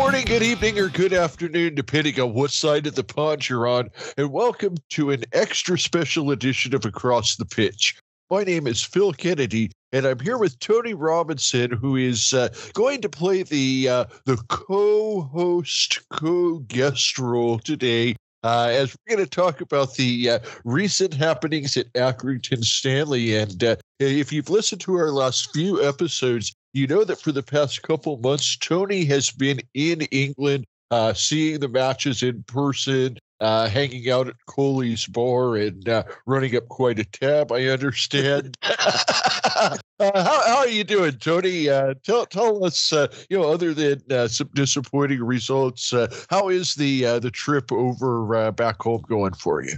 morning, good evening, or good afternoon, depending on what side of the pond you're on, and welcome to an extra special edition of Across the Pitch. My name is Phil Kennedy, and I'm here with Tony Robinson, who is uh, going to play the uh, the co-host, co-guest role today. Uh, as we're going to talk about the uh, recent happenings at Accrington Stanley, and uh, if you've listened to our last few episodes, you know that for the past couple months, Tony has been in England, uh, seeing the matches in person, uh, hanging out at Coley's bar, and uh, running up quite a tab. I understand. uh, how, how are you doing, Tony? Uh, tell tell us, uh, you know, other than uh, some disappointing results, how is the the trip over back home going for you?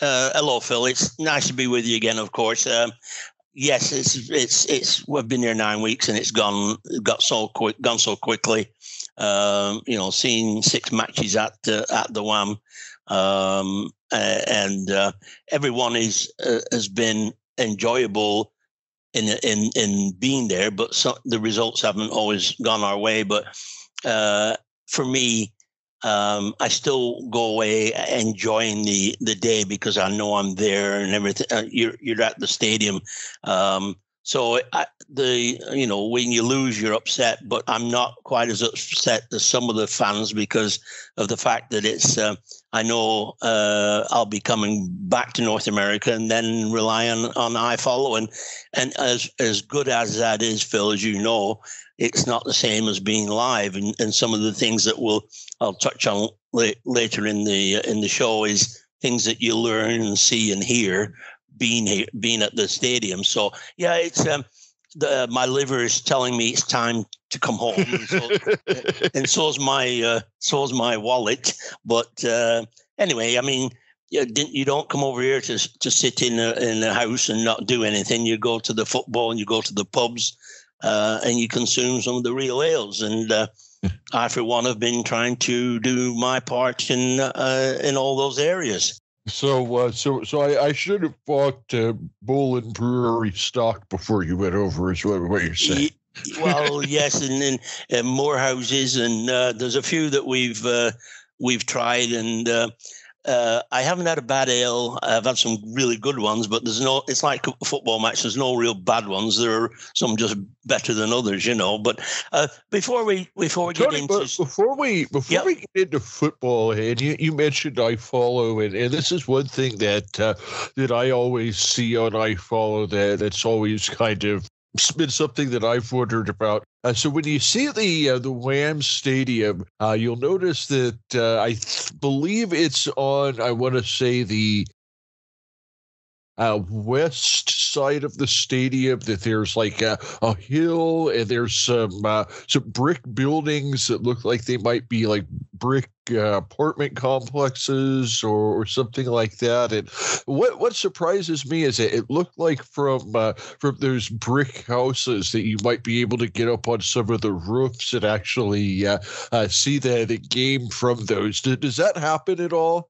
hello, Phil. It's nice to be with you again. Of course, um, yes, it's it's it's we've been here nine weeks and it's gone got so quick gone so quickly. Um, you know, seeing six matches at uh, at the WHAM, um, and uh, everyone is uh, has been enjoyable in in in being there, but so, the results haven't always gone our way. But uh, for me, um, I still go away enjoying the the day because I know I'm there and everything. Uh, you're you're at the stadium, um, so I, the you know when you lose, you're upset. But I'm not quite as upset as some of the fans because of the fact that it's. Uh, I know uh, I'll be coming back to North America and then rely on on iFollow and and as as good as that is, Phil, as you know, it's not the same as being live. And, and some of the things that will I'll touch on la- later in the in the show is things that you learn and see and hear being here, being at the stadium. So yeah, it's um, the my liver is telling me it's time to come home, and, so, and so's my uh, so's my wallet. But uh, anyway, I mean. You, you don't come over here to to sit in a, in a house and not do anything. You go to the football and you go to the pubs uh, and you consume some of the real ales. And uh, I, for one, have been trying to do my part in uh, in all those areas. So, uh, so, so I, I should have bought uh, and Brewery stock before you went over. Is what, what you're saying? well, yes, and then and more houses, and uh, there's a few that we've uh, we've tried, and uh, I haven't had a bad ale. I've had some really good ones, but there's no. It's like a football match. There's no real bad ones. There are some just better than others, you know. But uh, before we before we Tony, get into before we before yep. we get into football, and you, you mentioned iFollow, and, and this is one thing that uh, that I always see on iFollow that that's always kind of been something that I've wondered about. Uh, so when you see the uh, the Wham Stadium, uh, you'll notice that uh, I th- believe it's on. I want to say the uh, west side of the stadium that there's like a, a hill and there's some uh, some brick buildings that look like they might be like brick uh, apartment complexes or, or, something like that. And what what surprises me is that it looked like from uh, from those brick houses that you might be able to get up on some of the roofs and actually uh, uh, see the, the game from those. Does that happen at all?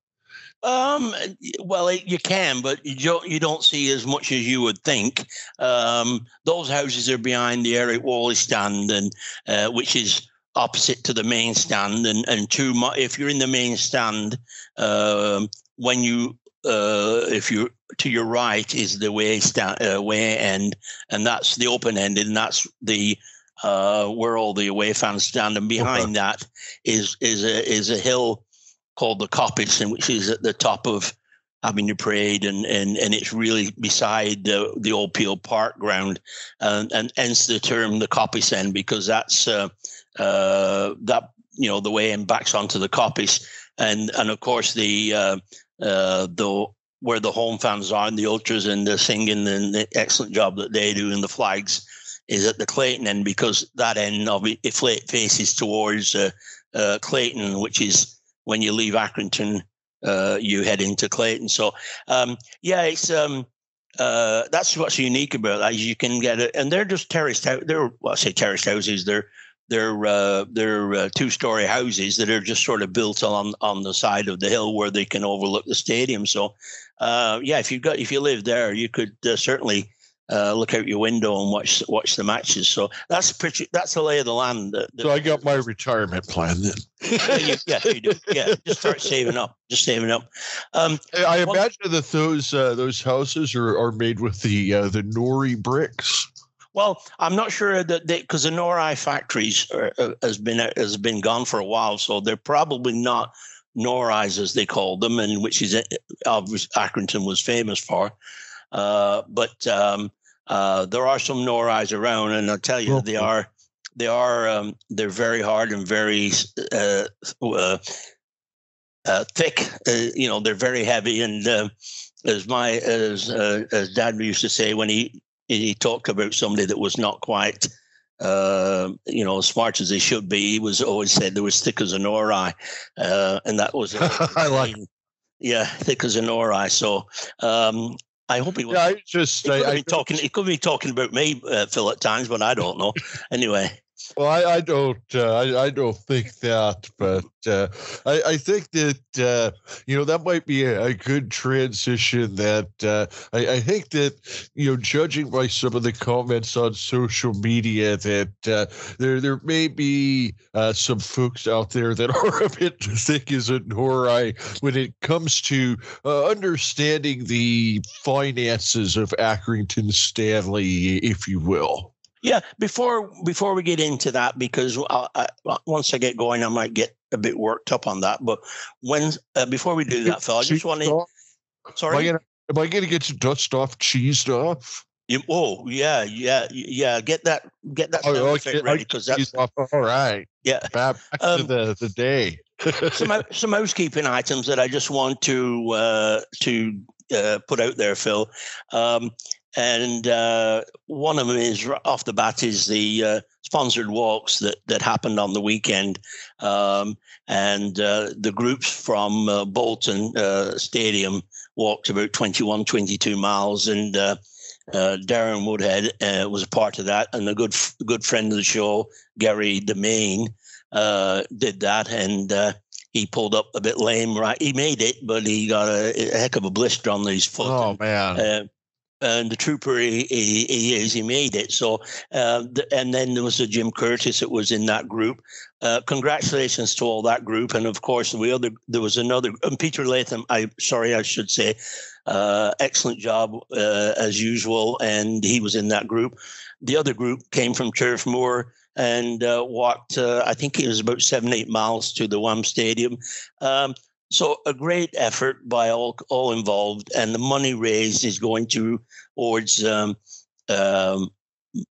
Um, well, you can, but you don't you don't see as much as you would think. Um, those houses are behind the Eric Whalley stand, and uh, which is opposite to the main stand, and and two. If you're in the main stand, um, when you uh, if you to your right is the way stand uh, way end, and that's the open end, and that's the uh, where all the away fans stand, and behind okay. that is is a is a hill called the Coppice, and which is at the top of having Avenue Parade, and and and it's really beside the the old Peel Park ground, and and hence the term the Coppice end because that's uh, uh, that you know the way and backs onto the Coppice, and and of course the uh, uh, the where the home fans are and the ultras and the singing and the excellent job that they do in the flags is at the Clayton end because that end of it, it faces towards uh, uh, Clayton, which is when you leave Accrington, uh, you head into Clayton. So um, yeah, it's um, uh, that's what's unique about that. You can get it, and they're just terraced. They're well, I say terraced houses. They're they're uh, they're uh, two story houses that are just sort of built on on the side of the hill where they can overlook the stadium. So uh, yeah, if you got if you live there, you could uh, certainly uh, look out your window and watch watch the matches. So that's pretty. That's the lay of the land. That, that so I got my retirement plan then. yeah, you, yeah, you do. Yeah, just start saving up. Just saving up. Um, I well, imagine that those uh, those houses are, are made with the uh, the nori bricks. Well, I'm not sure that because the Nori factories are, uh, has been has been gone for a while, so they're probably not Noris as they called them, and which is uh, Accrington was famous for. Uh, but um, uh, there are some Noris around, and I'll tell you, they are they are um, they're very hard and very uh, uh, uh thick. Uh, you know, they're very heavy, and as my as as Dad used to say when he he talked about somebody that was not quite. you know, as smart as they should be. He was always said they was thick as a nori, and that was I like. Yeah, thick as a nori. So um, I hope he was. Yeah, I just. He could, I, be talking, he could be talking about me, uh, Phil, at times, but I don't know. anyway. Well, I, I don't, uh, I, I don't think that, but uh, I, I think that uh, you know that might be a, a good transition. That uh, I, I, think that you know, judging by some of the comments on social media, that uh, there there may be uh, some folks out there that are a bit thick as a nori when it comes to understanding the finances of Accrington Stanley, if you will. Yeah, before before we get into that, because I, I, once I get going, I might get a bit worked up on that. But when uh, before we do that, Phil, I just want to. Sorry, am I going to get your dust off, cheesed off? You, oh yeah, yeah, yeah. Get that, get that oh, okay. ready because that's off. all right. Yeah, back, back um, to the the day. some some housekeeping items that I just want to uh, to uh, put out there, Phil. Um, and uh, one of them is off the bat is the uh, sponsored walks that that happened on the weekend, um, and uh, the groups from uh, Bolton uh, Stadium walked about 21, 22 miles, and uh, Darren Woodhead was a part of that, and a good good friend of the show, Gary Demain, did that, and he pulled up a bit lame. Right, he made it, but he got a, a heck of a blister on his foot. Oh man! And the trooper he, he, he, is, he made it. So, uh, the, and then there was a Jim Curtis that was in that group. Uh, congratulations to all that group, and of course, we other there was another. And Peter Latham, I sorry, I should say, uh, excellent job uh, as usual, and he was in that group. The other group came from Turf Moor and uh, walked. Uh, I think it was about seven, eight miles to the WHAM Stadium. Um, so a great effort by all all involved, and the money raised is going to towards um, um,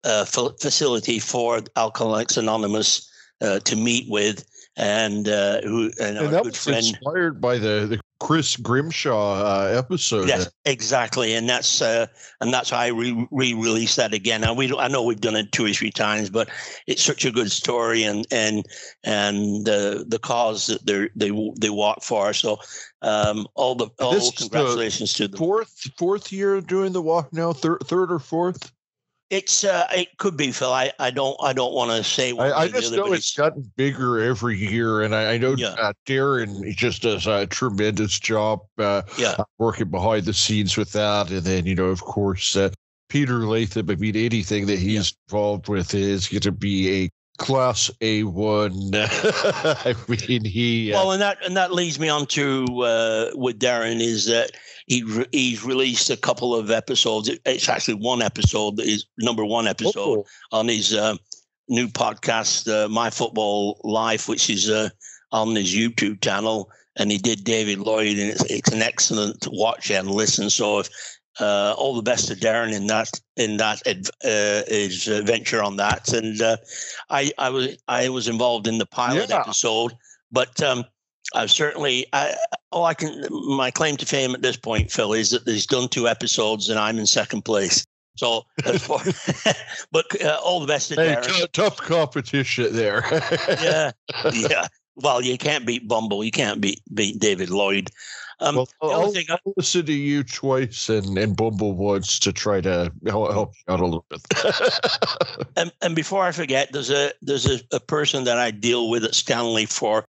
a facility for Alcoholics Anonymous uh, to meet with, and uh, who and, and that was friend, inspired by the the Chris Grimshaw uh, episode. Yes, exactly, and that's uh, and that's why I re released that again. Now we I know we've done it two or three times, but it's such a good story, and and and the the cause that they they they walk for. So um, all the all this congratulations the to the fourth fourth year doing the walk now, third third or fourth. It's uh, it could be Phil. I, I don't I don't want to say. I, I just know it's, it's gotten bigger every year, and I, I know yeah. uh, Darren just does a tremendous job. Uh, yeah, working behind the scenes with that, and then you know, of course, uh, Peter Latham. I mean, anything that he's yeah. involved with is going to be a class A one. I mean, he. Uh, well, and that and that leads me on to uh, with Darren is that he re- he's released a couple of episodes. It's actually one episode that is number one episode oh. on his uh, new podcast, uh, My Football Life, which is uh, on his YouTube channel. And he did David Lloyd, and it's, it's an excellent watch and listen. So if uh, all the best to Darren in that in that uh, his venture on that. And uh, I I was I was involved in the pilot yeah. episode, but um, I've certainly, I, all I can, my claim to fame at this point, Phil, is that he's done two episodes and I'm in second place. So, far, but uh, all the best to hey, Darren. T- tough competition there. yeah, yeah. Well, you can't beat Bumble. You can't beat beat David Lloyd. Um, well, I'll, thing, I'll listen to you twice and, and Bumble once to try to help, help you out a little bit. and, and before I forget, there's a there's a, a person that I deal with at Stanley for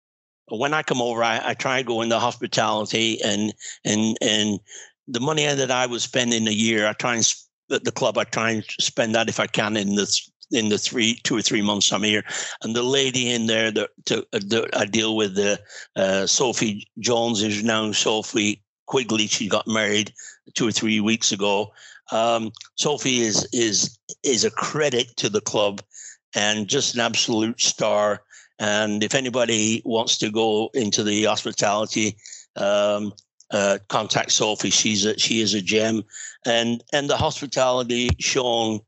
when I come over, I, I try and go into hospitality and and and the money that I was spending in a year, I try and at the club. I try and spend that if I can in the in the three two or three months I'm here. And the lady in there that, to, uh, that I deal with, the uh, Sophie Jones is now Sophie Quigley. She got married two or three weeks ago. Um, Sophie is is is a credit to the club and just an absolute star. And if anybody wants to go into the hospitality, um, uh, contact Sophie. She's a, she is a gem, and and the hospitality shown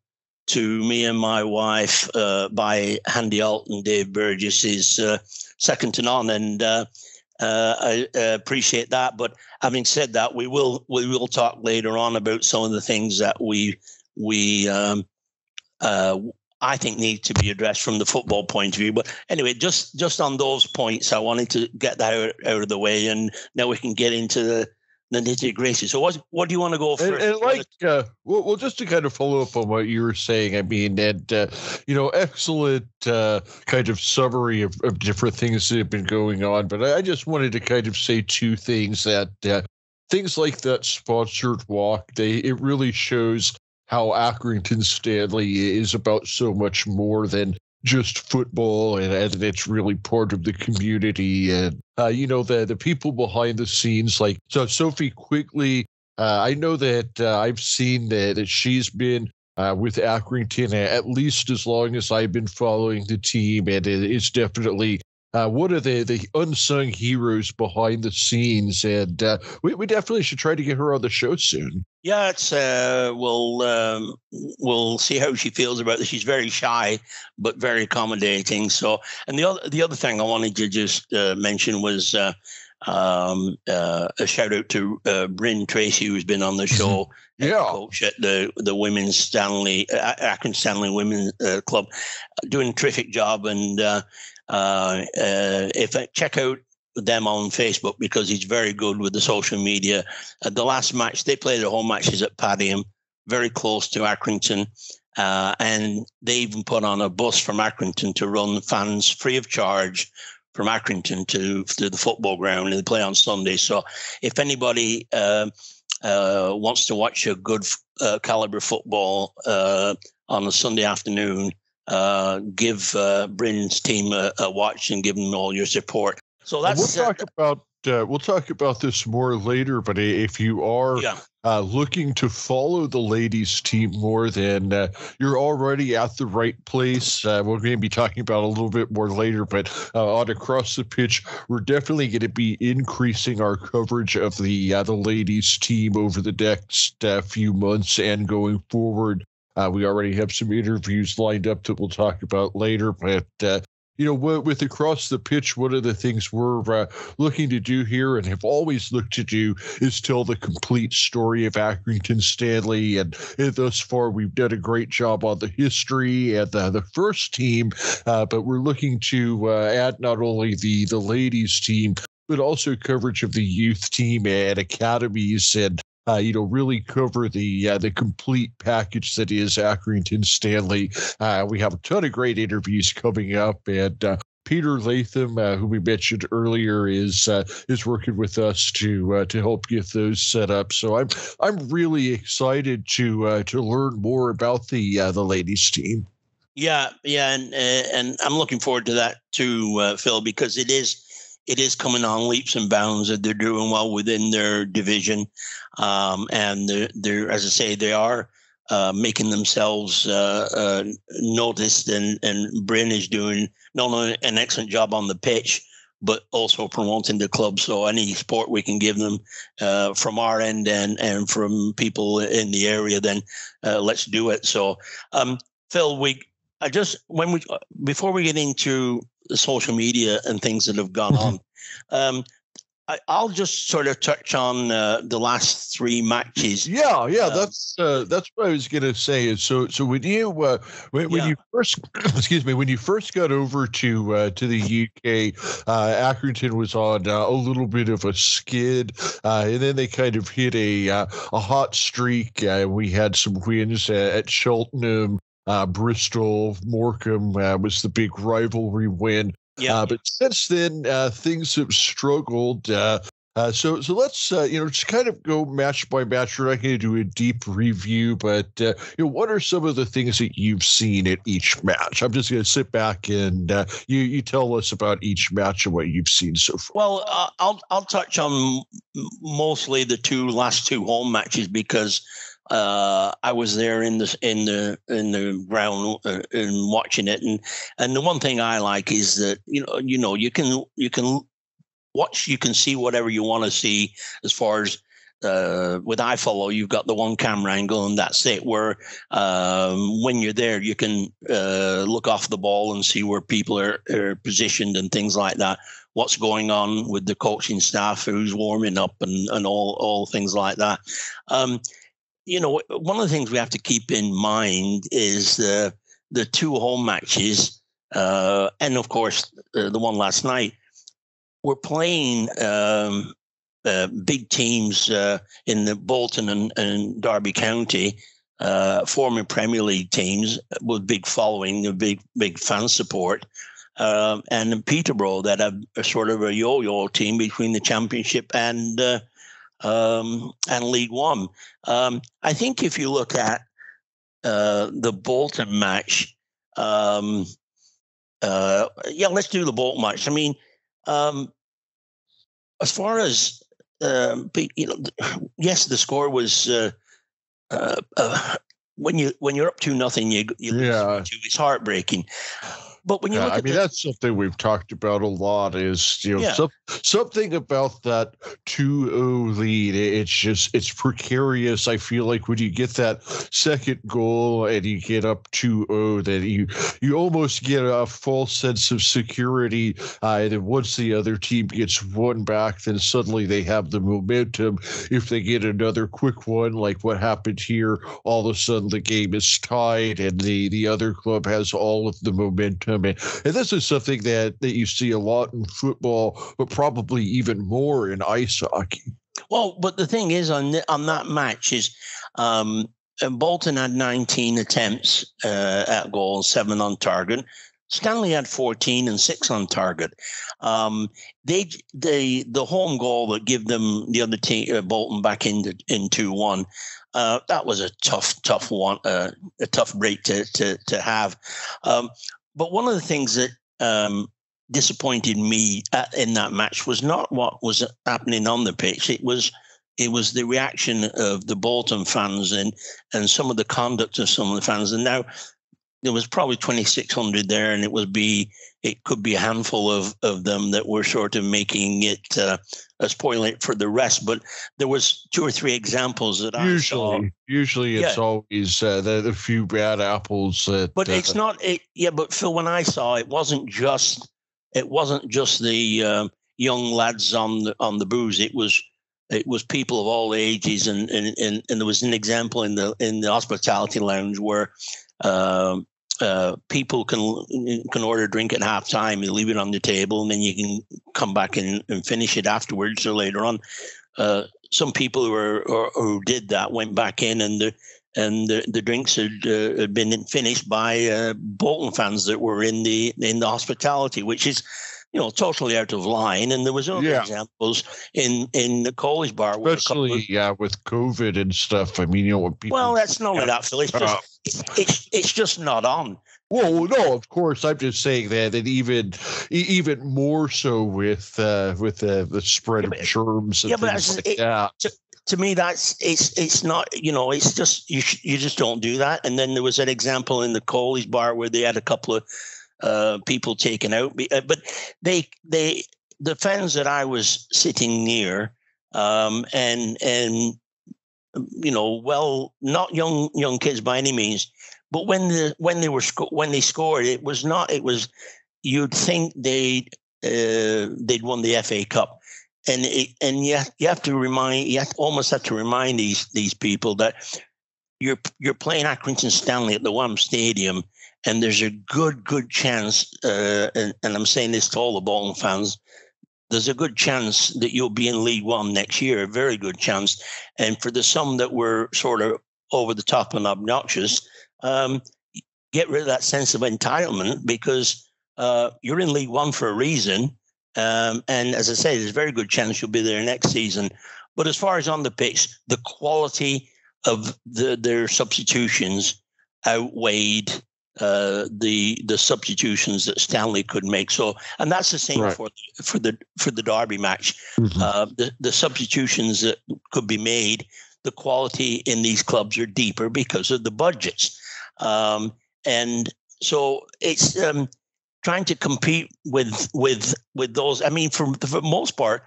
to me and my wife uh, by Handy Alton, Dave Burgess is uh, second to none, and uh, uh, I appreciate that. But having said that, we will we will talk later on about some of the things that we we um, uh, I think need to be addressed from the football point of view. But anyway, just just on those points, I wanted to get that out, out of the way, and now we can get into the the nitty gritty. So, what what do you want to go first? And, and like, uh, well, well, just to kind of follow up on what you were saying, I mean, and uh, you know, excellent uh, kind of summary of, of different things that have been going on. But I just wanted to kind of say two things that uh, things like that sponsored walk, they it really shows how Accrington Stanley is about so much more than just football and, and it's really part of the community. And uh, you know the the people behind the scenes like so sophie quigley uh, i know that uh, i've seen that, that she's been uh, with accrington at least as long as i've been following the team and it's definitely uh, one of the, the unsung heroes behind the scenes, and uh, we, we definitely should try to get her on the show soon. Yeah, it's uh, we'll um, we'll see how she feels about it. She's very shy, but very accommodating. So, and the other the other thing I wanted to just uh, mention was uh, um, uh, a shout out to uh, Bryn Tracy, who's been on the mm-hmm. show. yeah, coach at the the women's Stanley Akron Stanley Women's Club, doing a terrific job and uh, uh, if I check out them on Facebook because he's very good with the social media. Uh, the last match they played the home matches at Padiham, very close to Accrington, uh, and they even put on a bus from Accrington to run fans free of charge from Accrington to to the football ground, and they play on Sunday. So if anybody uh, uh, wants to watch a good caliber football on a Sunday afternoon, uh, give uh, Bryn's team a, a, watch and give them all your support. So that's we'll talk about uh, we'll talk about this more later. But if you are yeah. uh, looking to follow the ladies' team more, then uh, you're already at the right place. Uh, we're going to be talking about a little bit more later. But uh, on across the pitch, we're definitely going to be increasing our coverage of the uh, the ladies' team over the next few months and going forward. Uh, we already have some interviews lined up that we'll talk about later. But, uh, you know, with, across the pitch, one of the things we're uh, looking to do here and have always looked to do is tell the complete story of Accrington Stanley. And, and thus far, we've done a great job on the history and the, the first team, uh, but we're looking to uh, add not only the, the ladies team, but also coverage of the youth team and academies and uh, you know, really cover the uh, the complete package that is Accrington Stanley. Uh, we have a ton of great interviews coming up, and uh, Peter Latham, uh, who we mentioned earlier, is uh, is working with us to to help get those set up. So I'm I'm really excited to to learn more about the the ladies team. Yeah, yeah, and and I'm looking forward to that too, Phil, because it is it is coming on leaps and bounds that they're doing well within their division. Um, and they're, they're, as I say, they are uh, making themselves uh, uh, noticed. And, and Bryn is doing not only an excellent job on the pitch, but also promoting the club. So any support we can give them uh, from our end and, and from people in the area, then uh, let's do it. So, um, Phil, we I just when we before we get into social media and things that have gone on, um, I, will just sort of touch on uh, the last three matches. Yeah, yeah, um, that's uh, that's what I was going to say. Is so so when you uh, when, when yeah. you first excuse me when you first got over to uh, to the UK, uh, Accrington was on uh, a little bit of a skid, and then they kind of hit a a hot streak. we had some wins at Cheltenham. Bristol, Morecambe was the big rivalry win. Yeah. Uh, but since then, uh, things have struggled. Uh, Uh, so, so let's uh, you know just kind of go match by match. We're not going to do a deep review, but uh, you know, what are some of the things that you've seen at each match? I'm just going to sit back and uh, you you tell us about each match and what you've seen so far. Well, uh, I'll I'll touch on mostly the two last two home matches because uh, I was there in the in the in the ground uh, and watching it, and and the one thing I like is that you know you know you can you can watch you can see whatever you want to see as far as uh, with iFollow, you've got the one camera angle, and that's it. Where um, when you're there, you can uh, look off the ball and see where people are, are, positioned and things like that. What's going on with the coaching staff, who's warming up, and and all all things like that. Um, you know, one of the things we have to keep in mind is the the two home matches, uh, and of course uh, the one last night. We're playing um, uh, big teams uh, in the Bolton and, and Derby County, uh, former Premier League teams with big following, big big fan support, um, and Peterborough that have a sort of a yo-yo team between the Championship and uh, um, and League One. Um, I think if you look at uh, the Bolton match. Um, uh, yeah, let's do the Bolton match. I mean, um, as far as um, you know, yes, the score was uh, uh, uh, when you when you're up to nothing, you you yeah. it's heartbreaking. But when you yeah, look I mean, the, that's something we've talked about a lot. Is you know yeah. some, something about that 2-0 lead. It's just it's precarious. I feel like when you get that second goal and you get up 2-0, that you you almost get a false sense of security. Uh, and then once the other team gets one back, then suddenly they have the momentum. If they get another quick one, like what happened here, all of a sudden the game is tied and the the other club has all of the momentum coming. And this is something that, that you see a lot in football, but probably even more in ice hockey. Well, but the thing is on the, on that match is um, Bolton had 19 attempts uh, at goal, seven on target. Stanley had 14 and six on target. Um, they they the home goal that give them the other team uh, Bolton back into in two one. Uh, that was a tough tough one uh, a tough break to to to have. Um, but one of the things that um, disappointed me at, in that match was not what was happening on the pitch. It was it was the reaction of the Bolton fans and and some of the conduct of some of the fans. And now there was probably 2,600 there, and it would be it could be a handful of of them that were sort of making it uh, spoiling it for the rest. But there was two or three examples that usually, I saw. Usually, it's yeah. always uh, the, the few bad apples. That, but it's uh, not. It, yeah, but Phil, when I saw it, wasn't just it wasn't just the um, young lads on the on the booze. It was it was people of all ages, and and and, and there was an example in the in the hospitality lounge where. Um, uh, people can can order a drink at halftime. You leave it on the table, and then you can come back and, and finish it afterwards or later on. Uh, some people who were or, who did that went back in, and the and the, the drinks had, uh, had been finished by uh, Bolton fans that were in the in the hospitality, which is you know, totally out of line. And there was other yeah. examples in in the college bar, especially yeah, with COVID and stuff. I mean, you know, people. Well, that's not only that, Phil. It's just uh, it's it's just not on. Well, no, of course. I'm just saying that, that even even more so with uh, with the, the spread yeah, of germs and yeah, things like it, that. To, to me, that's it's it's not you know it's just you you just don't do that. And then there was an example in the Coley's bar where they had a couple of uh, people taken out. Uh, but they they the fans that I was sitting near, um, and and you know, well, not young young kids by any means, but when the when they were when they scored, it was not. It was you'd think they uh, they'd won the FA Cup. And it, and you you have to remind you have to, almost have to remind these these people that you're you're playing Accrington Stanley at the Wham Stadium, and there's a good, good chance, uh, and, and, I'm saying this to all the Bolton fans, there's a good chance that you'll be in League One next year, a very good chance. And for the some that were sort of over the top and obnoxious, um, get rid of that sense of entitlement because uh, you're in League One for a reason. Um, and as I say, there's a very good chance you'll be there next season. But as far as on the pitch, the quality of the, their substitutions outweighed uh, the the substitutions that Stanley could make. So, and that's the same right. for for the for the Derby match. Mm-hmm. Uh, the the substitutions that could be made, the quality in these clubs are deeper because of the budgets, um, and so it's um, trying to compete with with with those. I mean, for for the most part,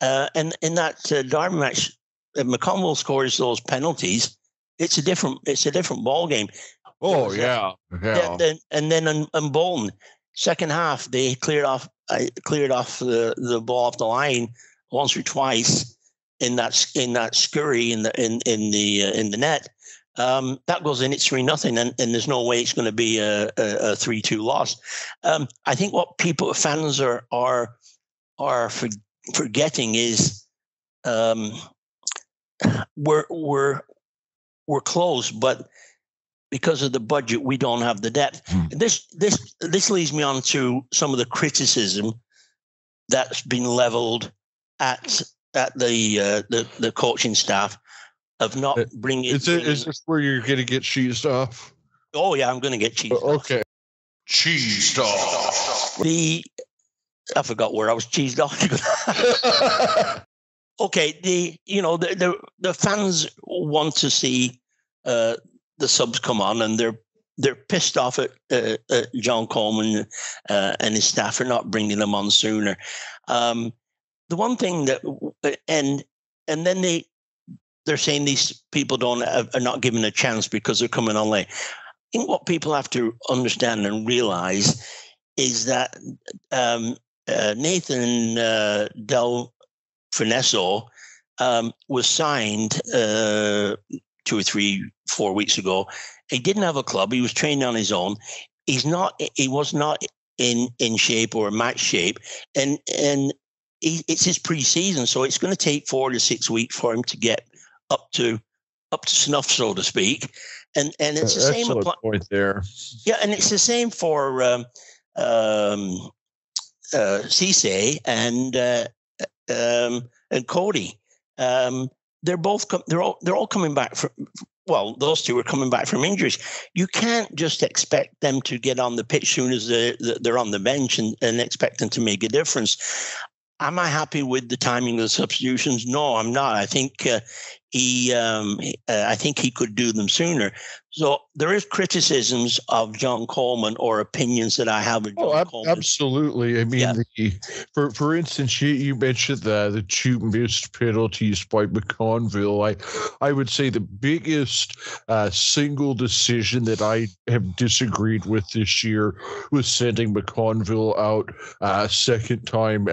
uh, and in that uh, Derby match, if McConville scores those penalties, it's a different it's a different ball game. Oh yeah, yeah. Then, and then in, in Bolton, second half they cleared off I cleared off the, the ball off the line once or twice in that in that scurry in the in in the uh, in the net. Um, that goes in. It's three nothing, and, and there's no way it's going to be a, a, a three two loss. Um, I think what people fans are are are for, forgetting is um, we're we're we're close, but because of the budget, we don't have the depth. Hmm. This this this leads me on to some of the criticism that's been leveled at at the uh, the the coaching staff of not uh, bringing. Is, it, is this where you're going to get cheesed off? Oh yeah, I'm going to get cheesed. Uh, okay, cheesed off. The I forgot where I was cheesed off. okay, the you know the the, the fans want to see uh, the subs come on, and they're they're pissed off at, uh, at John Coleman uh, and his staff for not bringing them on sooner. Um, the one thing that and and then they they're saying these people don't are not given a chance because they're coming on late. I think what people have to understand and realize is that um, uh, Nathan uh, Del Finesso um, was signed uh, two or three, four weeks ago. He didn't have a club. He was training on his own. He's not. He was not in in shape or match shape, and and he, it's his preseason, so it's going to take four to six weeks for him to get up to up to snuff, so to speak. And and it's the same point there. Yeah, and it's the same for um, um, uh, Cisse and uh, um, and Cody. Um, they're both com- they're all they're all coming back from well, those two are coming back from injuries. You can't just expect them to get on the pitch soon as they're, they're on the bench and, and expect them to make a difference. Am I happy with the timing of the substitutions? No, I'm not. I think uh, he, um, uh, I think he could do them sooner. So there is criticisms of John Coleman or opinions that I have of John oh, Coleman. Absolutely. I mean, yeah. the, for for instance, you, you mentioned the the two missed penalties by McConville. I I would say the biggest uh, single decision that I have disagreed with this year was sending McConville out uh, second time.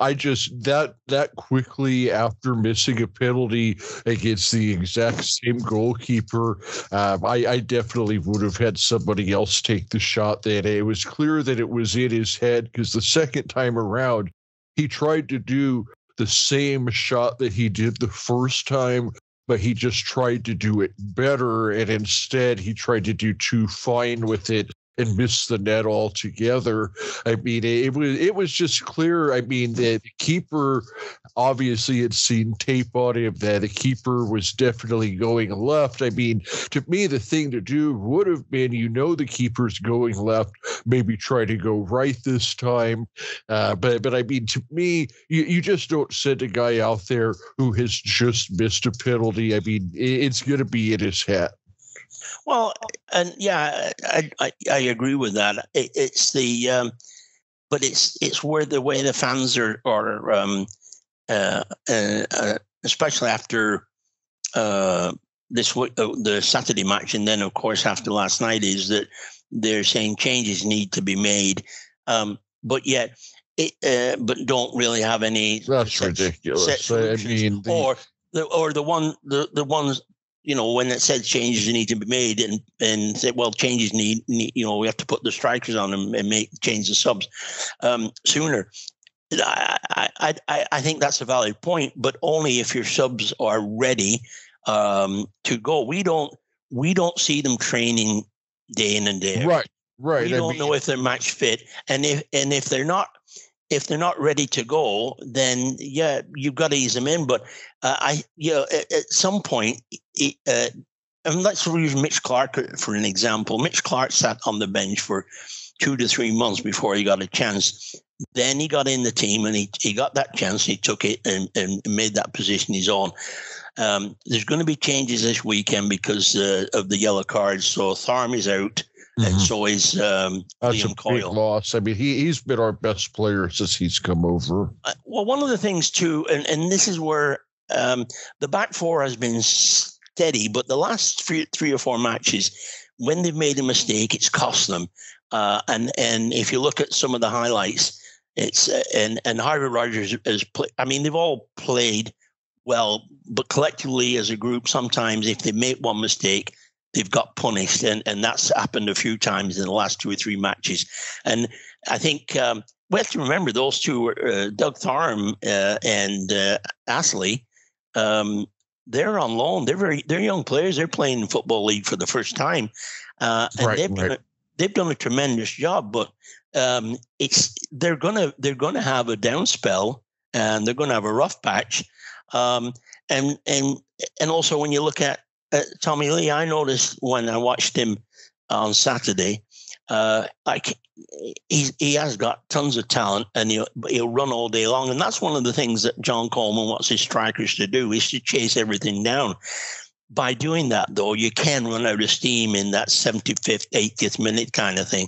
I just that that quickly after missing a penalty against the exact same goalkeeper. Um, I, I, definitely would have had somebody else take the shot that It was clear that it was in his head because the second time around, he tried to do the same shot that he did the first time, but he just tried to do it better. And instead, he tried to do too fine with it and missed the net altogether. I mean, it was it was just clear. I mean, the, the keeper obviously had seen tape on him that the keeper was definitely going left. I mean, to me, the thing to do would have been, you know, the keeper's going left, maybe try to go right this time. Uh, but but I mean, to me, you, you just don't send a guy out there who has just missed a penalty. I mean, it, it's going to be in his head. Well, and yeah, I I, I agree with that. It, it's the um, but it's it's where the way the fans are are um, uh, uh, uh, especially after uh, this uh, the Saturday match, and then of course after last night is that they're saying changes need to be made, um, but yet. It, uh, but don't really have any. That's ridiculous. I mean, the, or the or the one the the ones you know, when it said changes need to be made and, and said, well, changes need, need, you know, we have to put the strikers on and, and make change the subs um, sooner. I, I, I, I think that's a valid point, but only if your subs are ready um, to go. We don't we don't see them training day in and day out. Right, right. We don't mean, know if they're match fit, and if and if they're not if they're not ready to go, then yeah, you've got to ease them in. But uh, I, you know, at, at some point, uh, and let's use Mitch Clark for an example. Mitch Clark sat on the bench for two to three months before he got a chance. Then he got in the team and he, he got that chance. He took it and, and made that position his own. Um, there's going to be changes this weekend because uh, of the yellow cards. So Tharme is out. Mm-hmm. And so is um, That's Liam a Coyle. Big loss. I mean, he he's been our best player since he's come over. Uh, well, one of the things too, and, and this is where um, the back four has been steady, but the last three three or four matches, when they've made a mistake, it's cost them. Uh, and and if you look at some of the highlights, it's uh, and and Harvey Rogers has played. I mean, they've all played well, but collectively as a group, sometimes if they make one mistake, they've got punished, and and that's happened a few times in the last two or three matches. And I think um, we have to remember those two, uh, Doug Tharme uh, and uh, Astley. Um, they're on loan. They're very they're young players. They're playing in football league for the first time, uh, and right, they've right. done a, they've done a tremendous job. But um, it's they're gonna they're gonna have a down spell, and they're gonna have a rough patch. Um, and and and also when you look at, at Tommy Leigh, I noticed when I watched him on Saturday, uh, like he he has got tons of talent and he'll he'll run all day long, and that's one of the things that John Coleman wants his strikers to do is to chase everything down. By doing that, though, you can run out of steam in that 75th, 80th minute kind of thing,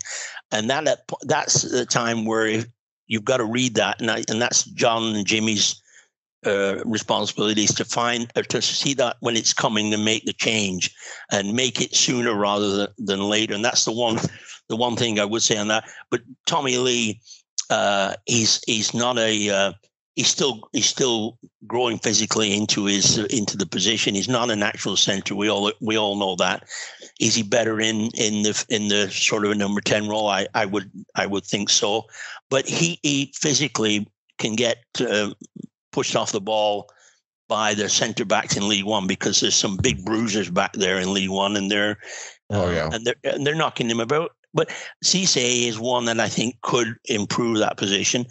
and that that's the time where you've got to read that, and I, and that's John and Jimmy's uh, responsibilities to find to see that when it's coming and make the change and make it sooner rather than, than later. And that's the one the one thing i would say on that. But tommy leigh uh, he's he's not a uh, he's still he's still growing physically into his into the position. He's not a natural center. We all we all know that. Is he better in in the in the sort of a number 10 role? I i would i would think so. But he he physically can get uh, pushed off the ball by the centre backs in League One because there's some big bruisers back there in League One, and they're oh yeah, uh, and they're and they're knocking them about. But Cisse is one that I think could improve that position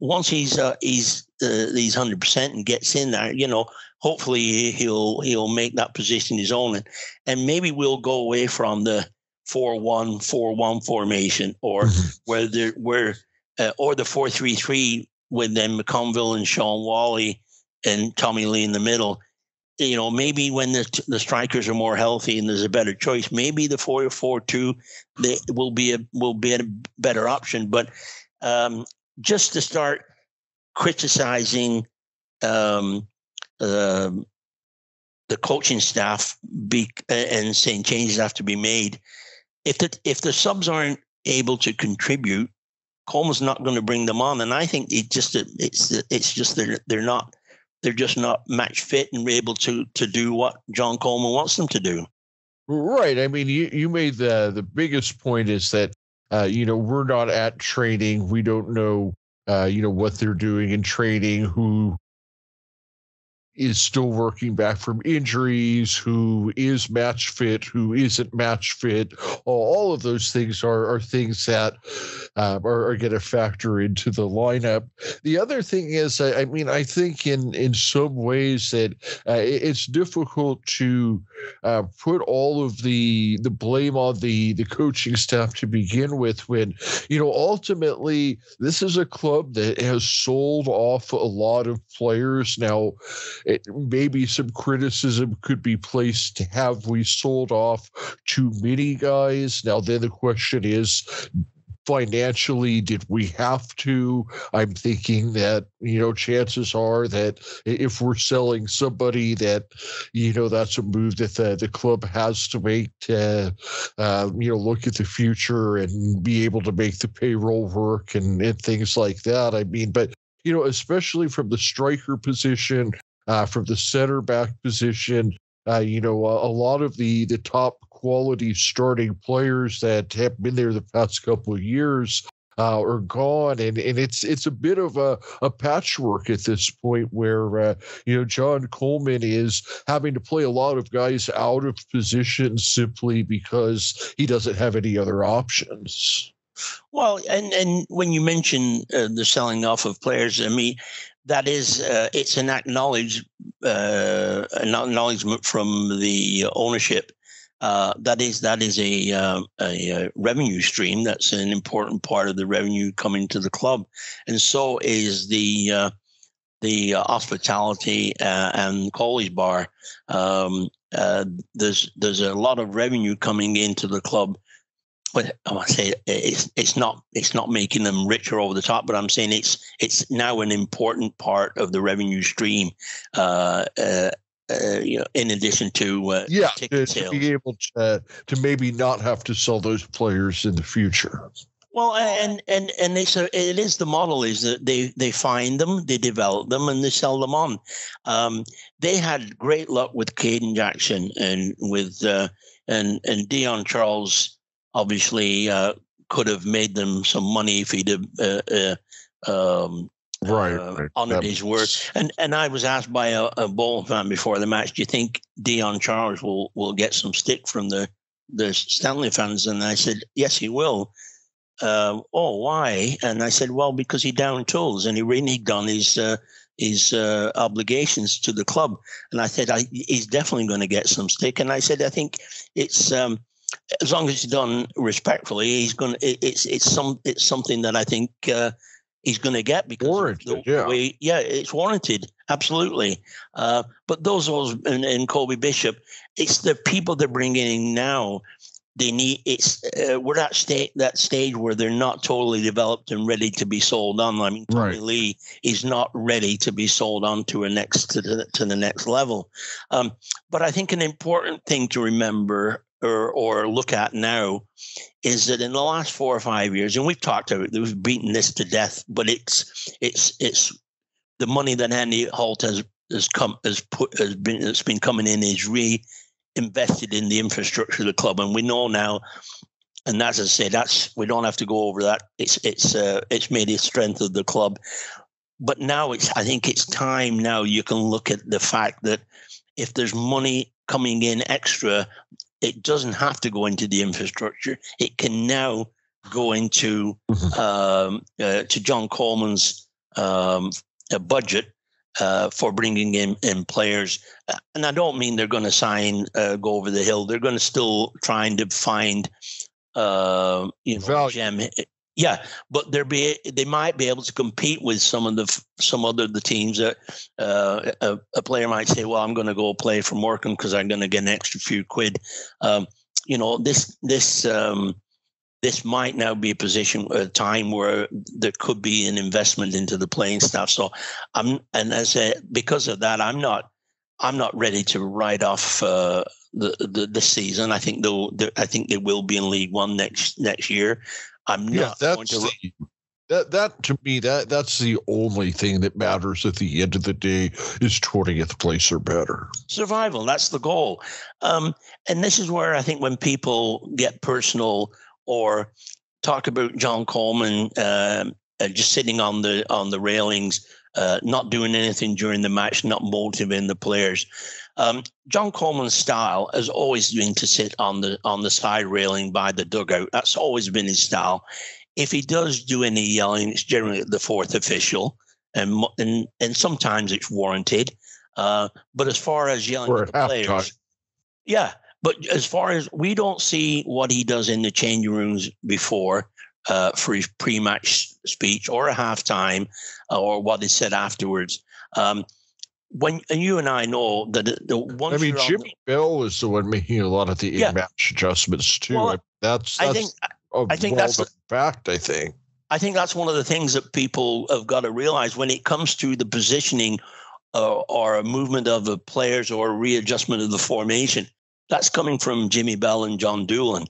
once he's uh, he's uh, he's hundred percent and gets in there. You know, hopefully he'll he'll make that position his own, and and maybe we'll go away from the four one four one formation or where there where uh, or the four three three with then McConville and Sean Wally and Tommy Leigh in the middle. You know, maybe when the the strikers are more healthy and there's a better choice, maybe the four or four two they will be a will be a better option. But um, just to start criticizing um, uh, the coaching staff be, and saying changes have to be made, if the if the subs aren't able to contribute, Coleman's not going to bring them on, and I think it just it's it's just they're they're not they're just not match fit and able to to do what John Coleman wants them to do. Right. I mean, you you made the the biggest point is that uh, you know we're not at training. We don't know uh, you know what they're doing in training, who is still working back from injuries, who is match fit, who isn't match fit. All of those things are, are things that um, are, are going to factor into the lineup. The other thing is, I, I, mean, I think in, in some ways that uh, it's difficult to uh, put all of the the blame on the the coaching staff to begin with. When you know, ultimately, this is a club that has sold off a lot of players now it, maybe some criticism could be placed to have we sold off too many guys. Now then the question is financially did we have to? I'm thinking that you know chances are that if we're selling somebody that you know that's a move that the, the club has to make to uh, you know look at the future and be able to make the payroll work and, and things like that. I mean but you know especially from the striker position uh, from the center back position. Uh, you know, a, a, lot of the the top quality starting players that have been there the past couple of years uh, are gone, and, and it's it's a bit of a, a patchwork at this point where uh, you know John Coleman is having to play a lot of guys out of position simply because he doesn't have any other options. Well, and and when you mention uh, the selling off of players, I mean that is uh, it's an acknowledge uh, an acknowledgement from the ownership. Uh, that is that is a, uh, a, revenue stream. That's an important part of the revenue coming to the club, and so is the uh, the uh, hospitality and Coley's bar. Um, there's there's a lot of revenue coming into the club but I want to say it's it's not it's not making them richer over the top, but I'm saying it's it's now an important part of the revenue stream. Uh, uh, uh, you know, in addition to uh, yeah, to, to, be able to to maybe not have to sell those players in the future. Well, and and and it's a, it is the model is that they they find them, they develop them, and they sell them on. Um, they had great luck with Kayden Jackson and with uh, and and Dion Charles obviously uh, could have made them some money if he'd have uh, uh, um, right, uh, right. honored that his word. And and I was asked by a, a Bolton fan before the match, do you think Dion Charles will will get some stick from the the Stanley fans? And I said, yes, he will. Uh, oh, why? And I said, well, because he down tools and he reneged on his uh, his uh, obligations to the club. And I said, I, he's definitely going to get some stick. And I said, I think it's um, as long as it's done respectfully, he's going. to It's it's some it's something that I think uh, he's going to get because warranted, yeah. Way, yeah, it's warranted, absolutely. Uh, but those those and, and Colby Bishop, it's the people they're bringing in now. They need it's uh, we're at state that stage where they're not totally developed and ready to be sold on. I mean, Tommy right. Leigh is not ready to be sold on to a next to the to the next level. Um, but I think an important thing to remember or, or look at now is that in the last four or five years, and we've talked about, it, we've beaten this to death, but it's it's it's the money that Andy Holt has has come has put has been has been coming in is reinvested in the infrastructure of the club, and we know now. And as I say, that's we don't have to go over that. It's it's uh, it's made a strength of the club, but now it's I think it's time now you can look at the fact that if there's money coming in extra it doesn't have to go into the infrastructure. It can now go into mm-hmm. um, uh, to John Coleman's um, budget uh, for bringing in, in players. Uh, and I don't mean they're going to sign, uh, go over the hill. They're going to still trying to find, uh, you know, Value. gem yeah, but there be they might be able to compete with some of the some other the teams that uh, a, a, player might say, "Well, I'm going to go play for Morecambe because I'm going to get an extra few quid." Um, you know, this this um, this might now be a position a time where there could be an investment into the playing staff. So I'm and as a, because of that, I'm not I'm not ready to write off uh, the, the the season. I think they'll I think they will be in League One next next year. I'm not yeah, that's to... the, that that to me that that's the only thing that matters at the end of the day is 20th place or better. Survival that's the goal. Um, and this is where i think when people get personal or talk about john coleman uh, uh, just sitting on the on the railings uh, not doing anything during the match not motivating the players um, John Coleman's style has always been to sit on the on the side railing by the dugout. That's always been his style. If he does do any yelling, it's generally the fourth official, and and and sometimes it's warranted. Uh, but as far as yelling at the players, time. yeah. But as far as we don't see what he does in the changing rooms before uh, for his pre-match speech or a halftime uh, or what is said afterwards. Um, when and you and I know that the one. I mean, Jimmy the, Bell is the one making a lot of the yeah. match adjustments too. Well, that's, that's I think I think that's the fact. I think. I think that's one of the things that people have got to realize when it comes to the positioning uh, or a movement of the players or a readjustment of the formation. That's coming from Jimmy Bell and John Doolan.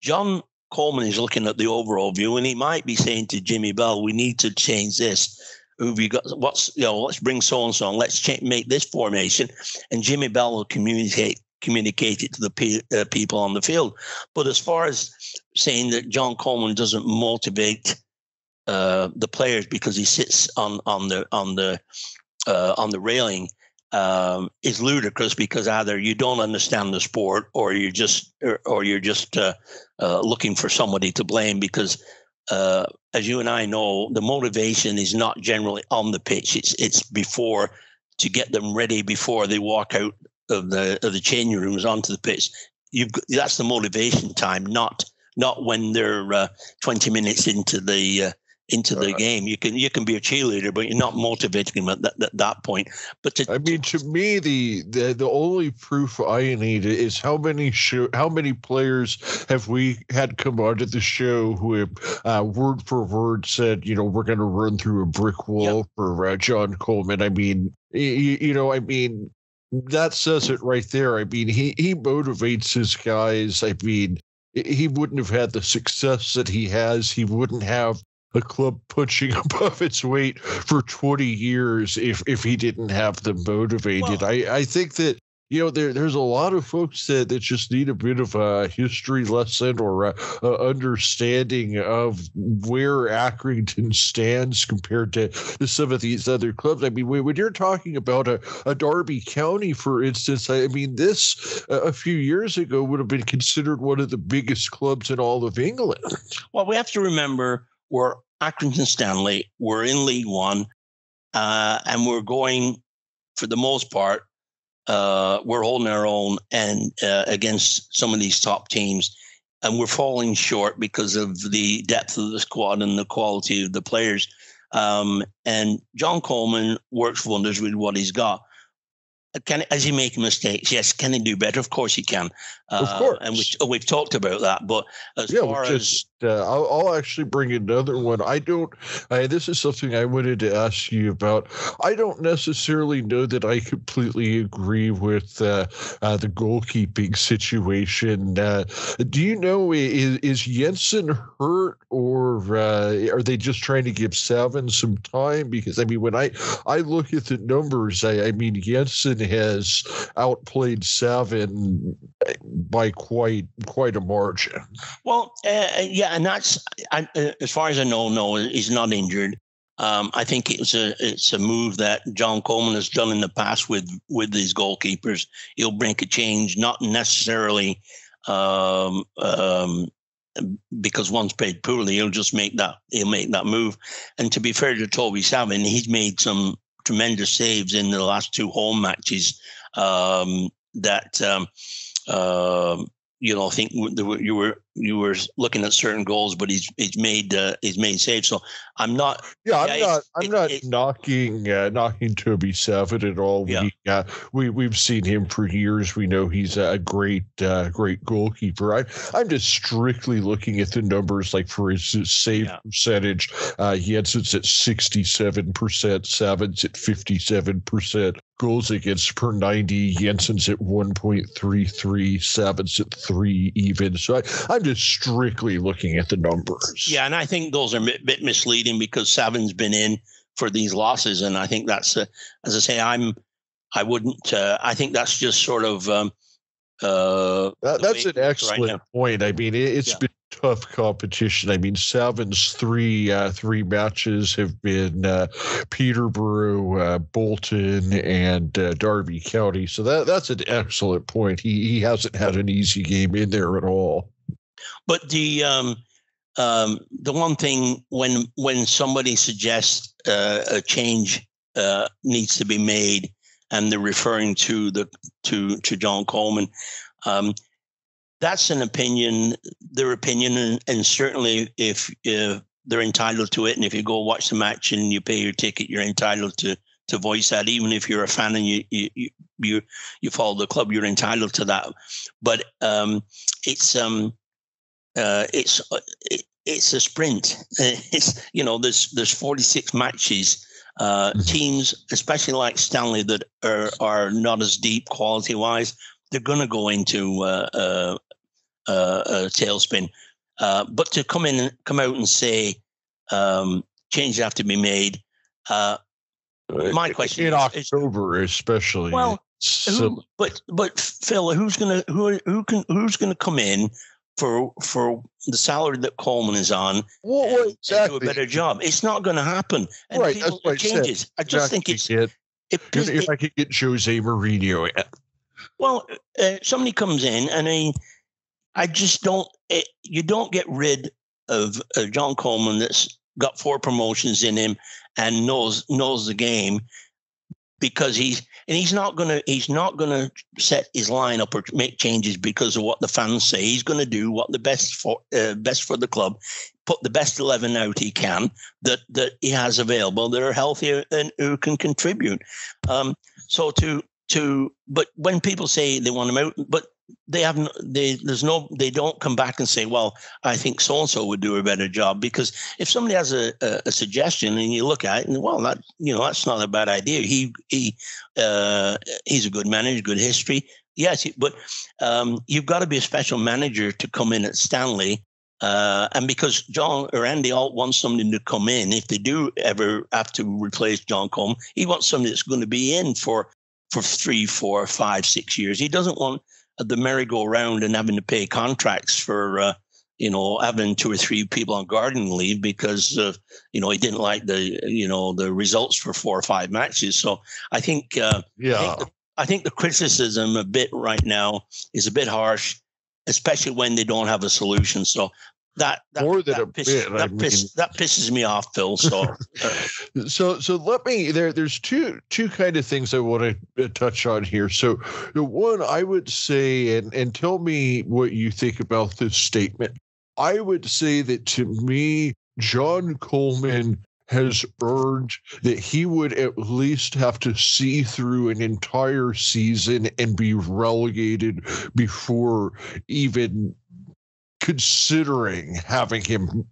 John Coleman is looking at the overall view, and he might be saying to Jimmy Bell, "We need to change this." Who've you got? What's you know? Let's bring so and so. Let's make this formation, and Jimmy Bell will communicate communicate it to the pe- uh, people on the field. But as far as saying that John Coleman doesn't motivate uh, the players because he sits on on the on the uh, on the railing um, is ludicrous because either you don't understand the sport or you're just or, or you're just uh, uh, looking for somebody to blame because uh, as you and I know, the motivation is not generally on the pitch. It's it's before to get them ready before they walk out of the of the changing rooms onto the pitch. You've that's the motivation time, not not when they're uh, 20 minutes into the uh, into the uh, game. You can you can be a cheerleader, but you're not motivating them at that, that, that point. But to, I mean, to me, the, the the only proof I need is how many show how many players have we had come onto the show who have uh, word for word said, you know, we're going to run through a brick wall yep. for uh, John Coleman. I mean, you, you know, I mean. That says it right there. I mean, he, he motivates his guys. I mean, he wouldn't have had the success that he has. He wouldn't have a club punching above its weight for 20 years if if he didn't have them motivated. Well, I, I think that you know there there's a lot of folks that, that just need a bit of a history lesson or a, a understanding of where Accrington stands compared to, to some of these other clubs. I mean, when you're talking about a, a Derby County, for instance, I mean this uh, a few years ago would have been considered one of the biggest clubs in all of England. Well, we have to remember we're Accrington Stanley. We're in League One, uh, and we're going for the most part. Uh, we're holding our own and uh, against some of these top teams, and we're falling short because of the depth of the squad and the quality of the players. Um, and John Coleman works wonders with what he's got can as he make mistakes? Yes. Can he do better? Of course he can. Uh, of course. And we, we've talked about that. But as yeah, far as uh, I'll, I'll, actually bring another one. I don't. I, this is something I wanted to ask you about. I don't necessarily know that I completely agree with uh, uh the goalkeeping situation. Uh, do you know is, is Jensen hurt or uh, are they just trying to give Savin some time? Because I mean, when I I look at the numbers, I, I mean Jensen has outplayed Savin by quite quite a margin. Well, uh, yeah, and that's I, uh, as far as I know. No, he's not injured. Um, I think it's a it's a move that John Coleman has done in the past with with these goalkeepers. He'll bring a change, not necessarily um, um, because one's played poorly. He'll just make that he'll make that move. And to be fair to Toby Savin, he's made some tremendous saves in the last two home matches um, that uh, you know I think you were you were looking at certain goals, but he's he's made uh, he's made saves. So I'm not. Yeah, I'm yeah, not. I'm it, not it, knocking uh, knocking Toby Savin at all. Yeah. We uh, we we've seen him for years. We know he's a great uh, great goalkeeper. I I'm just strictly looking at the numbers, like for his save yeah. percentage. Uh, Jensen's at 67 percent, Savin's at 57 percent goals against per 90. Jensen's at 1.33, Savin's at three even. So I, I'm just strictly looking at the numbers. Yeah, and I think those are a bit misleading because Savin's been in for these losses, and I think that's, uh, as I say, I'm, I wouldn't, uh, I think that's just sort of. Um, uh, that, that's an excellent right point. I mean, it, has yeah. been tough competition. I mean, Savin's three uh, three matches have been uh, Peterborough, uh, Bolton, and uh, Derby County. So that that's an excellent point. He he hasn't had an easy game in there at all. But the um, um, the one thing when when somebody suggests uh, a change uh, needs to be made, and they're referring to the to to John Coleman. Um, that's an opinion, their opinion, and, and certainly if uh, they're entitled to it, and if you go watch the match and you pay your ticket, you're entitled to to voice that. Even if you're a fan and you you you you follow the club, you're entitled to that. But um, it's um, uh, it's uh, it, it's a sprint. It's you know there's there's 46 matches. Uh, mm-hmm. Teams, especially like Stanley, that are are not as deep quality wise, they're going to go into uh, uh, uh, a tailspin. Uh, but to come in, come out and say um, changes have to be made. Uh, my question in is, October, is, especially. Well, so, who, but but Phil, who's gonna who who can who's gonna come in for for the salary that Coleman is on well, well, exactly. do a better job? It's not going to happen. And right, people, that's what changes. I, I just think it's. It, if, if I could get Jose Mourinho. Well, uh, somebody comes in and I I just don't. It, you don't get rid of uh, John Coleman that's got four promotions in him and knows knows the game because he's and he's not gonna he's not gonna set his lineup or make changes because of what the fans say. He's gonna do what the best for uh, best for the club, put the best eleven out he can that that he has available that are healthy and who can contribute. Um, so to to but when people say they want him out, but they haven't they there's no they don't come back and say well i think so and so would do a better job. Because if somebody has a, a, a, suggestion and you look at it and well that you know that's not a bad idea. He he uh, he's a good manager good history. Yes but um, you've got to be a special manager to come in at stanley uh, and because John or Andy Holt wants somebody to come in, if they do ever have to replace John Combe, he wants somebody that's going to be in for for three, four, five, six years. He doesn't want the merry-go-round and having to pay contracts for uh, you know having two or three people on garden leave because uh, you know he didn't like the you know the results for four or five matches. So I think uh, yeah. I think, the, I think the criticism a bit right now is a bit harsh, especially when they don't have a solution. So that, that more than that a piss, bit. That, I mean, piss, that pisses me off, Phil. So, so, so let me. There, there's two two kind of things I want to uh, touch on here. So, the one I would say, and and tell me what you think about this statement. I would say that to me, John Coleman has earned that he would at least have to see through an entire season and be relegated before even considering having him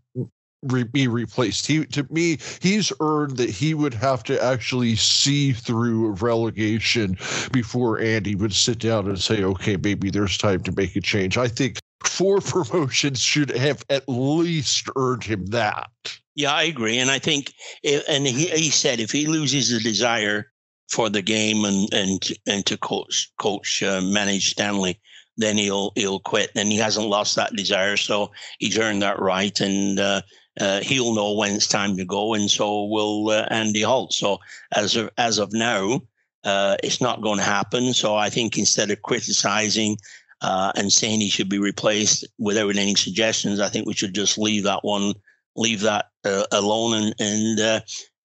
re- be replaced. He to me, he's earned that he would have to actually see through relegation before Andy would sit down and say, "Okay, maybe there's time to make a change." I think four promotions should have at least earned him that. Yeah, I agree, and I think, eh, and he, he said if he loses the desire for the game and and and to coach coach uh, manage Stanley, then he'll he'll quit. And he hasn't lost that desire, so he's earned that right, and uh, uh, he'll know when it's time to go, and so will uh, Andy Holt. So as of as of now, uh, it's not going to happen. So I think instead of criticizing uh, and saying he should be replaced without any suggestions, I think we should just leave that one, leave that alone, and and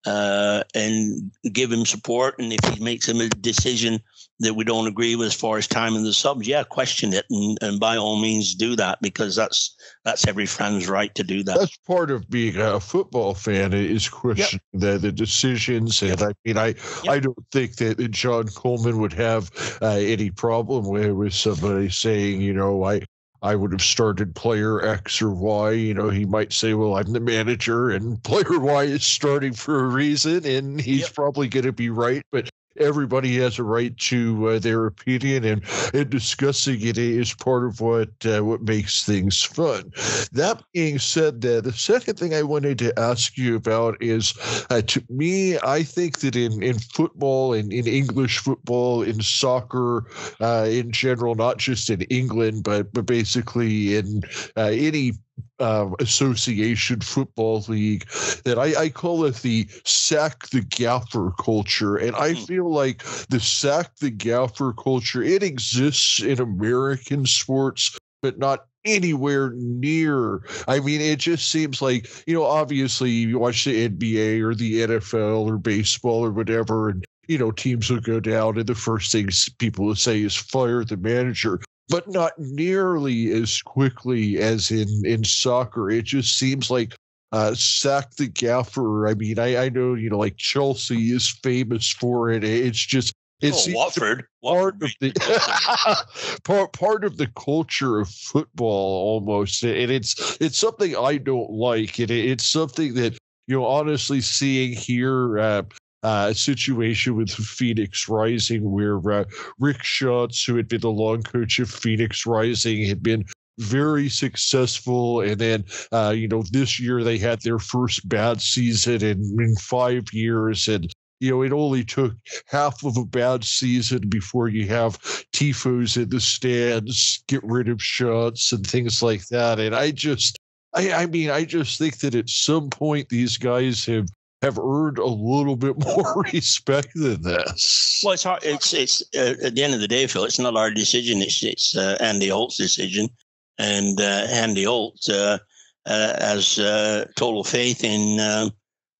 uh, and give him support. And if he makes a decision that we don't agree with as far as time in the subs, yeah, question it, and, and by all means do that because that's that's every friend's right to do that. That's part of being a football fan is questioning yep. the, the decisions. And I mean, I yep. I don't think that John Coleman would have uh, any problem with, with somebody saying, you know, I I would have started player X or Y. You know, he might say, well, I'm the manager and player Y is starting for a reason, and he's yep. probably going to be right. But everybody has a right to uh, their opinion, and, and discussing it is part of what uh, what makes things fun. That being said, uh, the second thing I wanted to ask you about is, uh, to me, I think that in in football and in English football, in soccer, uh, in general, not just in England, but but basically in uh, any uh, association football league that I, I, call it the sack the gaffer culture. And i hmm. feel like the sack the gaffer culture it exists in american sports but not anywhere near. I mean it just seems like you know obviously you watch the nba or the nfl or baseball or whatever and you know teams will go down and the first things people will say is fire the manager but not nearly as quickly as in in soccer. It just seems like uh, sack the gaffer. I mean, I, I know you know like Chelsea is famous for it. It's just it's oh, Watford. part Watford. of the part part of the culture of football almost, and it's it's something I don't like, and it's something that you know honestly seeing here. Uh, uh, situation with Phoenix Rising, where uh, Rick Schantz, who had been the long coach of Phoenix Rising, had been very successful. And then, uh, you know, this year they had their first bad season in, in five years. And, you know, it only took half of a bad season before you have tifos in the stands, get rid of Schantz and things like that. And I just, I, I mean, I just think that at some point these guys have have earned a little bit more respect than this. Well, it's hard. It's it's uh, at the end of the day, Phil. It's not our decision. It's it's uh, Andy Holt's decision, and uh, Andy Holt uh, uh, as uh, total faith in uh,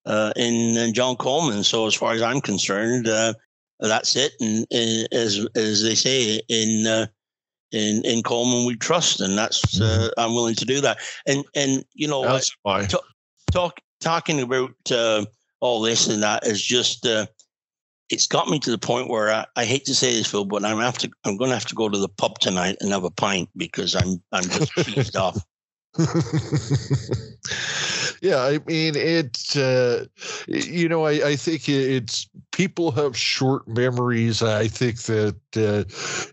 uh, in John Coleman. So as far as I'm concerned, that's it. And as as they say in in in Coleman we trust, and that's mm-hmm. I'm willing to do that. And and you know, that's. T- talk talking about all this and that is just it's got me to the point where I, I, hate to say this, Phil, but I'm have to I'm going to have to go to the pub tonight and have a pint because I'm I'm just cheesed off. yeah, I mean it. uh, you know I, I think it's people have short memories. I think that uh,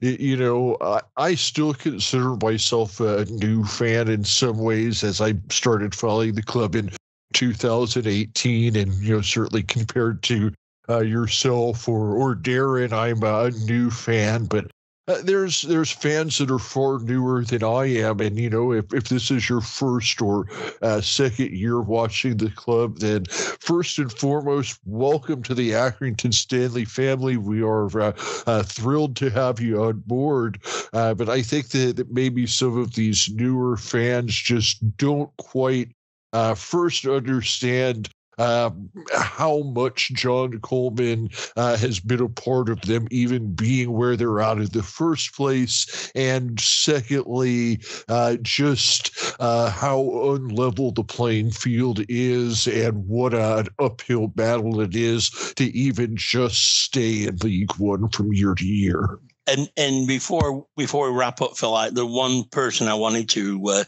you know I, I still consider myself a new fan in some ways as I started following the club in 2018 and you know certainly compared to uh, yourself or or Darren, I'm a new fan, but uh, there's there's fans that are far newer than I am, and you know if, if this is your first or uh, second year watching the club, then first and foremost, welcome to the Accrington Stanley family. We are uh, uh thrilled to have you on board, uh, but I think that, that maybe some of these newer fans just don't quite uh, first understand uh, how much John Coleman uh, has been a part of them even being where they're at in the first place. And secondly, uh, just uh, how unlevel the playing field is and what an uphill battle it is to even just stay in League One from year to year. And and before before we wrap up, Phil, I, the one person I wanted to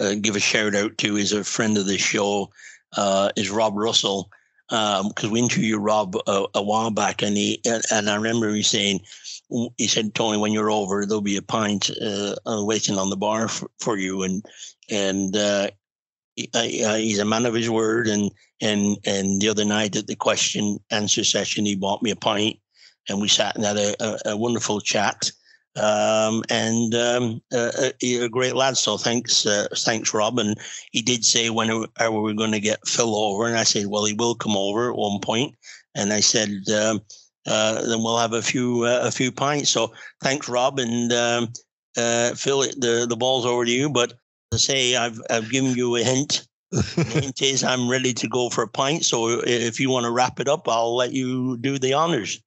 uh, uh, give a shout out to is a friend of the show, uh, is Rob Russell because um, we interviewed Rob a, a, while back, and he and, and, I remember he saying, he said, Tony, when you're over, there'll be a pint uh, uh waiting on the bar for, for you, and and uh, he, uh, he's a man of his word, and and and the other night at the question answer session, he bought me a pint, and we sat and had a, a, a wonderful chat. Um, and um, uh, a great lad. So thanks, uh, thanks, Rob. And he did say when are we going to get Phil over? And I said, well, he will come over at one point. And I said, um, uh, then we'll have a few uh, a few pints. So thanks, Rob, and um, uh, Phil. The the ball's over to you. But to say, I've I've given you a hint. the hint is I'm ready to go for a pint. So if you want to wrap it up, I'll let you do the honors.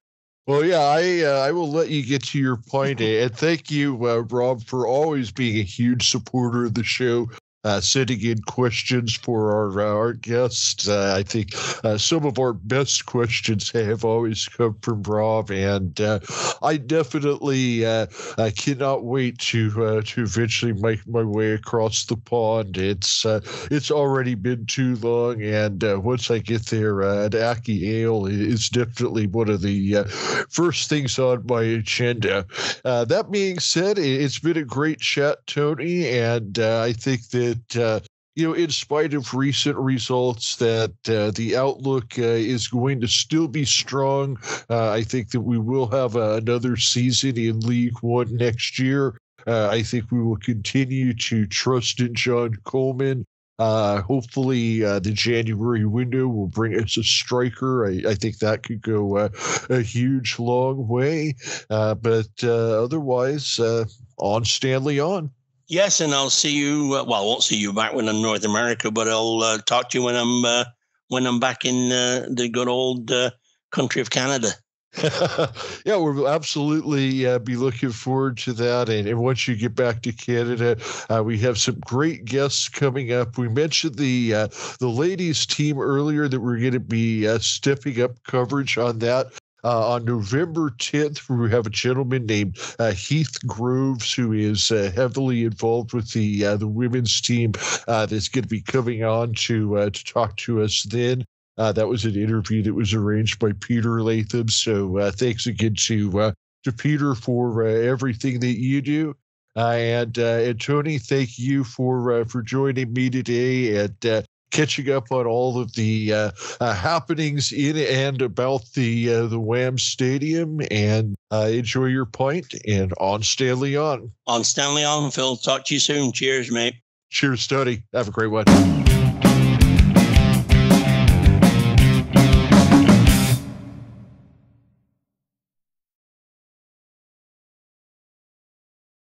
Well, yeah, I uh, I will let you get to your point, and thank you, uh, Rob, for always being a huge supporter of the show uh, sending in questions for our uh, our guests. Uh, I think uh, some of our best questions have always come from Rob, and uh, I definitely uh, I cannot wait to to eventually make my way across the pond. It's it's already been too long, and once I get there, an Accy Ale is definitely one of the first things on my agenda. that being said, it's been a great chat, Tony, and I think that that uh, you know, in spite of recent results, that uh, the outlook uh, is going to still be strong. Uh, I think that we will have uh, another season in League One next year. Uh, I think we will continue to trust in John Coleman. hopefully, the January window will bring us a striker. I, I think that could go a huge, long way. but otherwise, on Stanley on. Yes, and I'll see you. Uh, well, I won't see you back when I'm in North America, but I'll uh, talk to you when I'm uh, when I'm back in uh, the good old uh, country of Canada. yeah, we'll absolutely uh, be looking forward to that. And, and, once you get back to Canada, we have some great guests coming up. We mentioned the the ladies team earlier that we're going to be stepping up coverage on that. Uh, on November 10th, we have a gentleman named uh, Heath Groves who is uh, heavily involved with the uh, the women's team uh, that's going to be coming on to uh, to talk to us then. that was an interview that was arranged by Peter Latham. So thanks again to to Peter for everything that you do. and, and Tony, thank you for for joining me today. And catching up on all of the uh, uh, happenings in and about the uh, the WHAM Stadium, and uh, enjoy your pint. And on Stanley on. On Stanley on, Phil. Talk to you soon. Cheers, mate. Cheers, Tony. Have a great one.